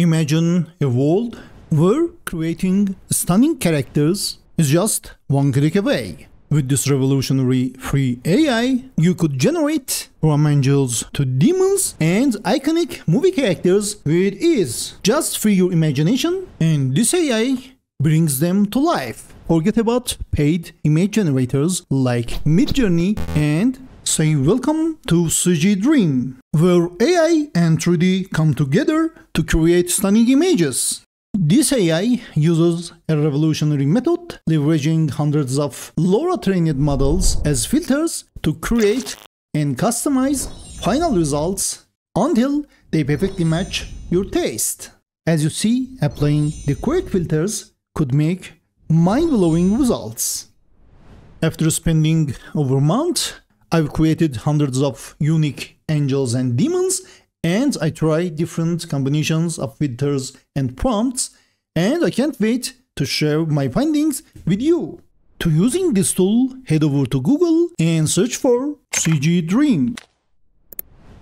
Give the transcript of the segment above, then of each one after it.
Imagine a world where creating stunning characters is just one click away. With this revolutionary free AI, you could generate from angels to demons and iconic movie characters with ease. Just free your imagination and this AI brings them to life. Forget about paid image generators like Midjourney and say welcome to CG Dream, where AI and 3D come together to create stunning images. This AI uses a revolutionary method, leveraging hundreds of LoRA-trained models as filters to create and customize final results until they perfectly match your taste. As you see, applying the correct filters could make mind-blowing results. After spending over a month I've created hundreds of unique angels and demons and I try different combinations of filters and prompts and I can't wait to share my findings with you. To using this tool, head over to Google and search for CG Dream.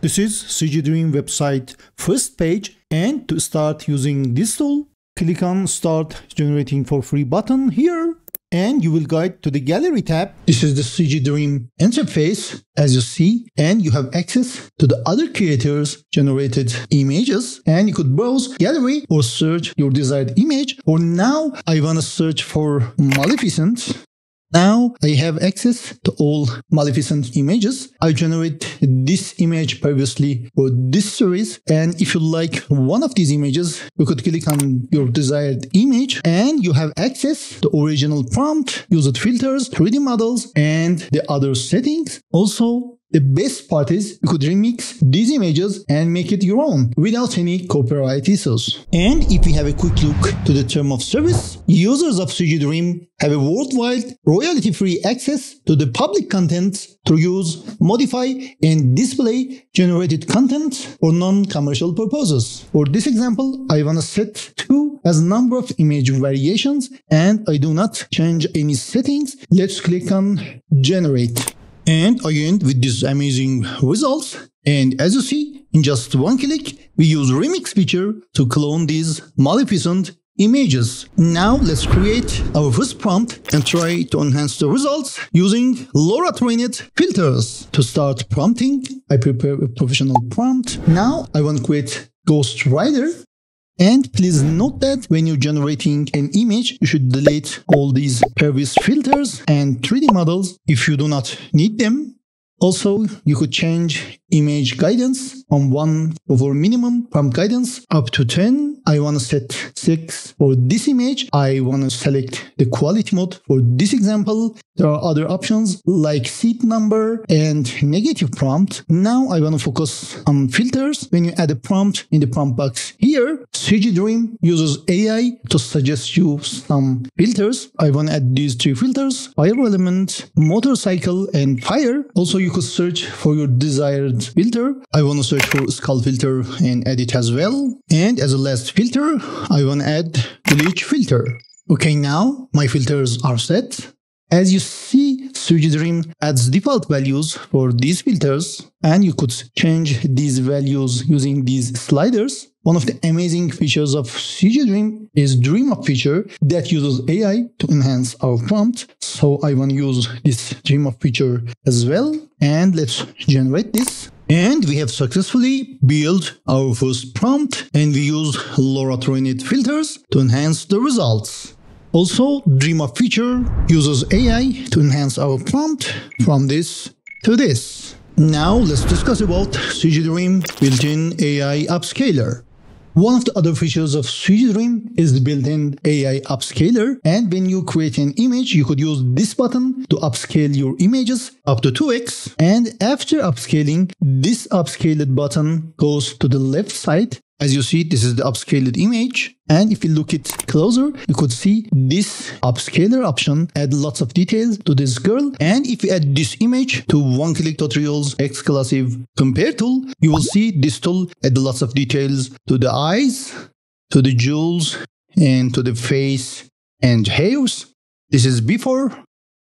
This is CG Dream website first page and to start using this tool, click on start generating for free button here and you will go to the gallery tab. This is the CG Dream interface as you see and you have access to the other creators generated images and you could browse gallery or search your desired image or now I want to search for Maleficent now I have access to all Maleficent images. I generate this image previously for this series and if you like one of these images, you could click on your desired image and you have access to original prompt, used filters, 3D models and the other settings. Also the best part is you could remix these images and make it your own without any copyright issues. And if we have a quick look to the term of service, users of CG Dream have a worldwide royalty-free access to the public content to use, modify, and display generated content for non-commercial purposes. For this example, I want to set two as number of image variations and I do not change any settings. Let's click on generate. And again, with these amazing results, and as you see, in just one click, we use Remix feature to clone these Maleficent images. Now let's create our first prompt and try to enhance the results using LoRA trained filters. To start prompting, I prepare a professional prompt. Now I want to create Ghost Rider and please note that when you're generating an image, you should delete all these previous filters and 3D models if you do not need them. Also, you could change image guidance on 1 over minimum prompt guidance up to 10. I want to set 6 for this image. I want to select the quality mode for this example. There are other options like seed number and negative prompt. Now I want to focus on filters. When you add a prompt in the prompt box here, CG Dream uses AI to suggest you some filters. I want to add these three filters, fire element, motorcycle, and fire. Also, you could search for your desired filter. I want to search for skull filter and edit as well. And as a last filter, I want to add bleach filter. Okay, now my filters are set. As you see, CG Dream adds default values for these filters and you could change these values using these sliders. One of the amazing features of CG Dream is Dream Up feature that uses AI to enhance our prompt. So I want to use this Dream Up feature as well. And let's generate this. And we have successfully built our first prompt and we use LoRA trained filters to enhance the results. Also, DreamUp feature uses AI to enhance our prompt from this to this. Now let's discuss about CG Dream built-in AI upscaler. One of the other features of CG Dream is the built-in AI upscaler and when you create an image you could use this button to upscale your images up to 2x and after upscaling this upscaled button goes to the left side as you see, this is the upscaled image. And if you look it closer, you could see this upscaler option add lots of details to this girl. And if you add this image to one-click tutorials exclusive compare tool, you will see this tool add lots of details to the eyes, to the jewels, and to the face and hairs. This is before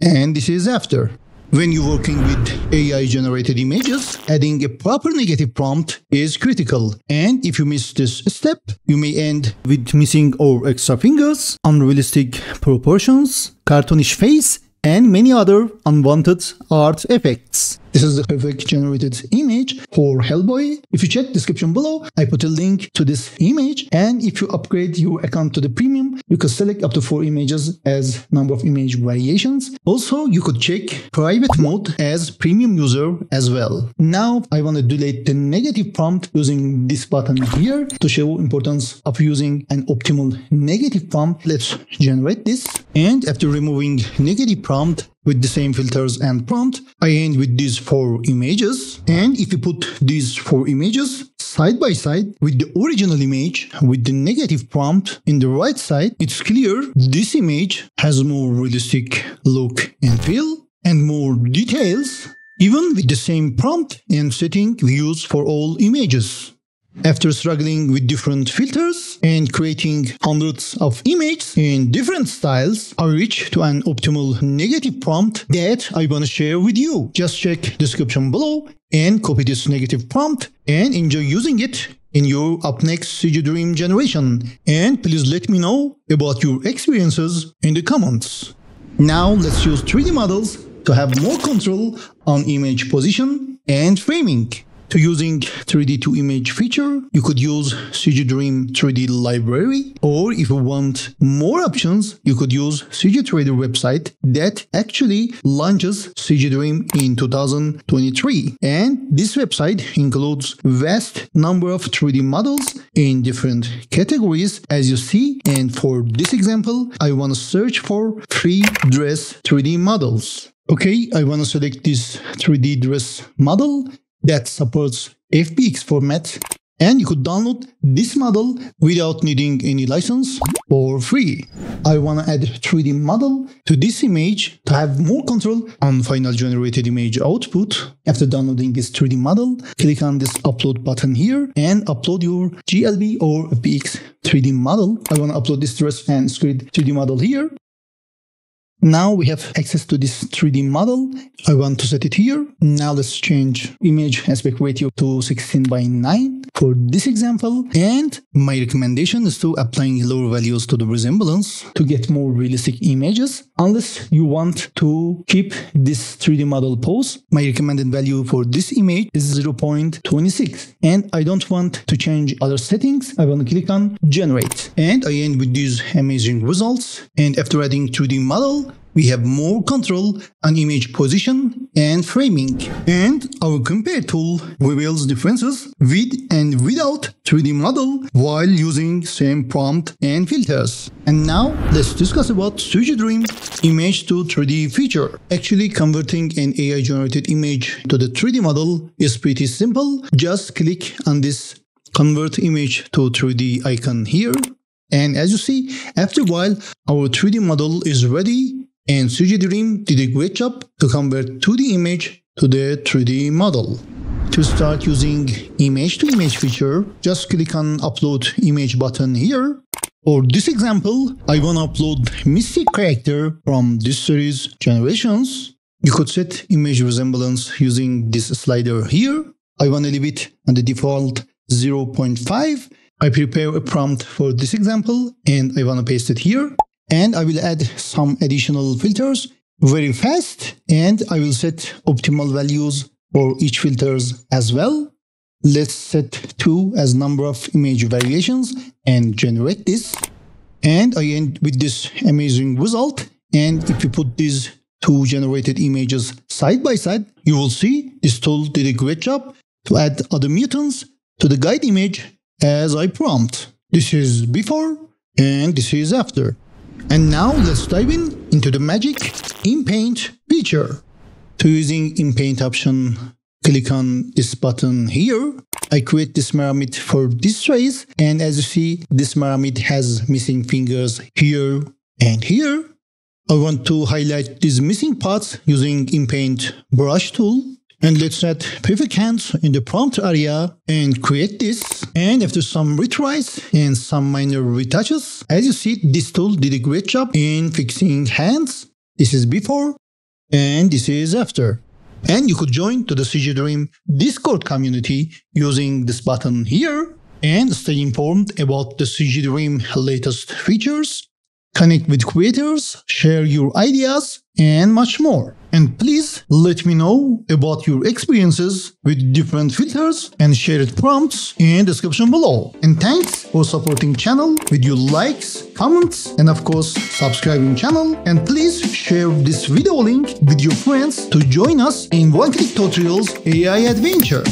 and this is after. When you're working with AI generated images, adding a proper negative prompt is critical. And if you miss this step, you may end with missing or extra fingers, unrealistic proportions, cartoonish face, and many other unwanted artifacts. This is the perfect generated image for Hellboy. If you check description below, I put a link to this image. And if you upgrade your account to the premium, you can select up to four images as number of image variations. Also, you could check private mode as premium user as well. Now, I want to delete the negative prompt using this button here to show importance of using an optimal negative prompt. Let's generate this. And after removing negative prompt, with the same filters and prompt. I end with these four images. And if you put these four images side by side with the original image with the negative prompt in the right side, it's clear this image has more realistic look and feel and more details even with the same prompt and setting we use for all images. After struggling with different filters and creating hundreds of images in different styles, I reached to an optimal negative prompt that I want to share with you. Just check description below and copy this negative prompt and enjoy using it in your up next CG Dream generation. And please let me know about your experiences in the comments. Now let's use 3D models to have more control on image position and framing. To using 3D to image feature, you could use CG Dream 3D library, or if you want more options, you could use CG Trader website that actually launches CG Dream in 2023. And this website includes vast number of 3D models in different categories as you see. And for this example, I want to search for free dress 3D models. Okay, I want to select this 3D dress model that supports FBX format and you could download this model without needing any license for free. I want to add 3D model to this image to have more control on final generated image output. After downloading this 3D model, click on this upload button here and upload your GLB or FBX 3D model. I want to upload this dress and squid 3D model here. Now we have access to this 3D model. I want to set it here. Now let's change image aspect ratio to 16 by 9 for this example. And my recommendation is to applying lower values to the resemblance to get more realistic images. Unless you want to keep this 3D model pose, my recommended value for this image is 0.26. And I don't want to change other settings. I want to click on generate. And I end with these amazing results. And after adding 3D model, we have more control on image position and framing. And our compare tool reveals differences with and without 3D model while using same prompt and filters. And now let's discuss about CG Dream image to 3D feature. Actually converting an AI generated image to the 3D model is pretty simple. Just click on this convert image to 3D icon here and as you see, after a while, our 3D model is ready and CG Dream did a great job to convert 2D image to the 3D model. To start using image to image feature, just click on upload image button here. For this example, I want to upload Mystique character from this series Generations. You could set image resemblance using this slider here. I want to leave it on the default 0.5. I prepare a prompt for this example and I want to paste it here and I will add some additional filters very fast and I will set optimal values for each filters as well. Let's set 2 as number of image variations and generate this. And I end with this amazing result. And if you put these two generated images side by side, you will see this tool did a great job to add other mutants to the guide image as I prompt. This is before and this is after. And now let's dive in into the magic InPaint feature. To using InPaint option, click on this button here. I create this Mermaid for this trace and as you see, this Mermaid has missing fingers here and here. I want to highlight these missing parts using InPaint brush tool and let's add perfect hands in the prompt area and create this. And after some retries and some minor retouches, as you see, this tool did a great job in fixing hands. This is before and this is after. And you could join to the CG Dream Discord community using this button here and stay informed about the CG Dream latest features, connect with creators, share your ideas, and much more. And please let me know about your experiences with different filters and shared prompts in description below. And thanks for supporting channel with your likes, comments, and of course subscribing channel. And please share this video link with your friends to join us in One Click Tutorials AI adventure.